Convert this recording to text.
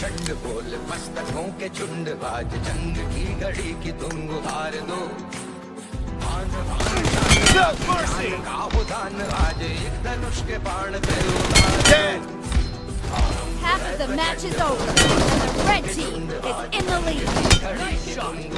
चंड बोल मस्तकों के झुंड बाज जंग की घड़ी की तुम हार दो आज एक धनुष के बाण पे उतार Half of the match is over, and the red team is in the lead. Nice shot.